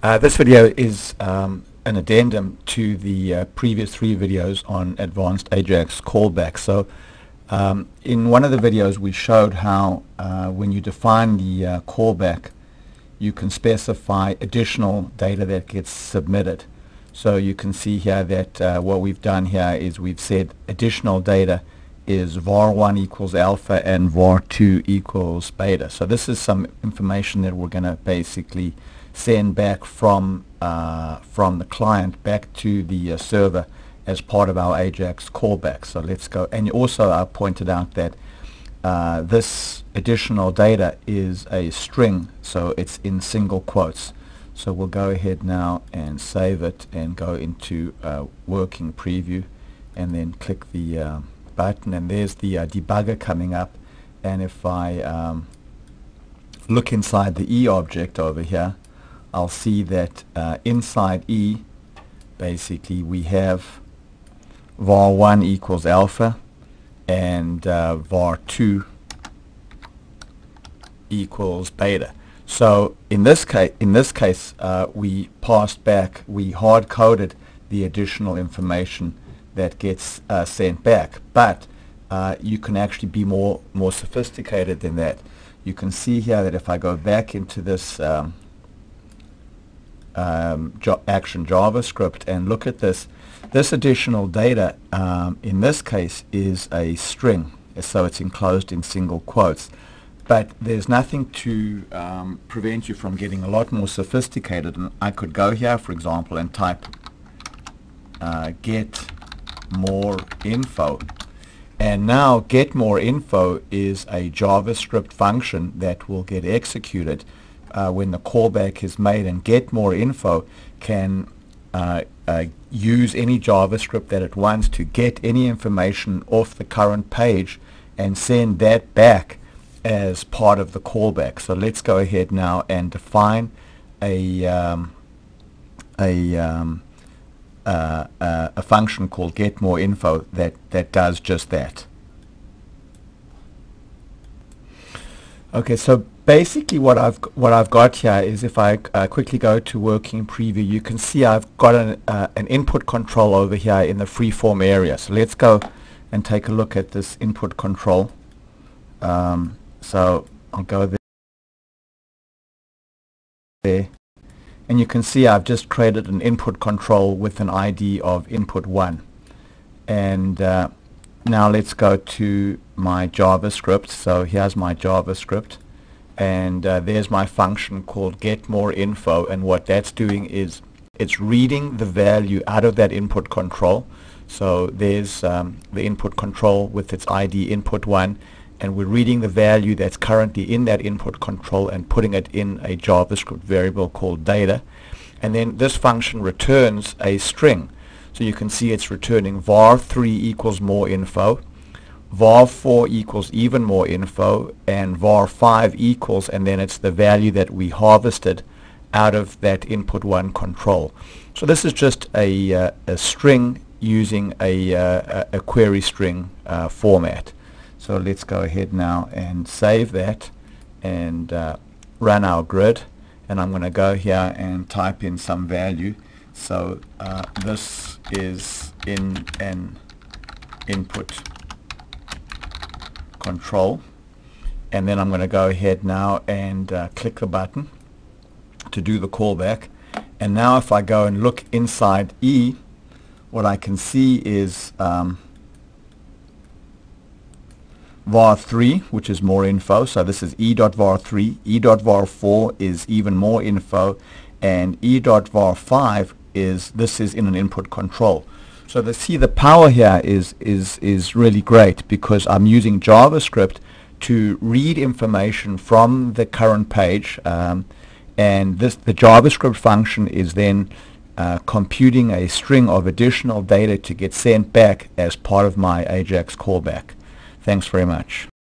Uh, this video is um, an addendum to the uh, previous three videos on advanced AJAX callback. So um, in one of the videos we showed how uh, when you define the uh, callback you can specify additional data that gets submitted. So you can see here that uh, what we've done here is we've said additional data is var1 equals alpha and var2 equals beta. So this is some information that we're going to basically send back from uh, from the client back to the uh, server as part of our AJAX callback. So let's go. And also I pointed out that uh, this additional data is a string, so it's in single quotes. So we'll go ahead now and save it and go into uh, working preview and then click the uh, button and there's the uh, debugger coming up and if I um, look inside the E object over here I'll see that uh, inside E basically we have var1 equals alpha and uh, var2 equals beta. So in this case, in this case, uh, we passed back, we hard coded the additional information that gets uh, sent back. But uh, you can actually be more more sophisticated than that. You can see here that if I go back into this um, um, jo action JavaScript and look at this, this additional data um, in this case is a string, so it's enclosed in single quotes. But there's nothing to um, prevent you from getting a lot more sophisticated. And I could go here, for example, and type uh, get more info. And now get more info is a JavaScript function that will get executed uh, when the callback is made and get more info can uh, uh, use any JavaScript that it wants to get any information off the current page and send that back as part of the callback. So let's go ahead now and define a um, a, um, uh, uh, a function called get more info that that does just that. Okay, so basically what I've what I've got here is if I uh, quickly go to working preview you can see I've got an, uh, an input control over here in the freeform area. So let's go and take a look at this input control. Um, so I'll go there. And you can see I've just created an input control with an ID of input 1 and uh, now let's go to my JavaScript. So here's my JavaScript and uh, there's my function called get more info. And what that's doing is it's reading the value out of that input control. So there's um, the input control with its ID input 1 and we're reading the value that's currently in that input control and putting it in a JavaScript variable called data. And then this function returns a string. So you can see it's returning var3 equals more info var4 equals even more info and var5 equals and then it's the value that we harvested out of that input 1 control. So this is just a, uh, a string using a, uh, a query string uh, format. So let's go ahead now and save that and uh, run our grid and I'm going to go here and type in some value. So uh, this is in an input control. And then I'm going to go ahead now and uh, click the button to do the callback. And now if I go and look inside E what I can see is um, var3 which is more info. So this is e.var3 e.var4 is even more info. And e.var5 is this is in an input control so the see the power here is is is really great because I'm using JavaScript to read information from the current page um, and this the JavaScript function is then uh, computing a string of additional data to get sent back as part of my AJAX callback. Thanks very much.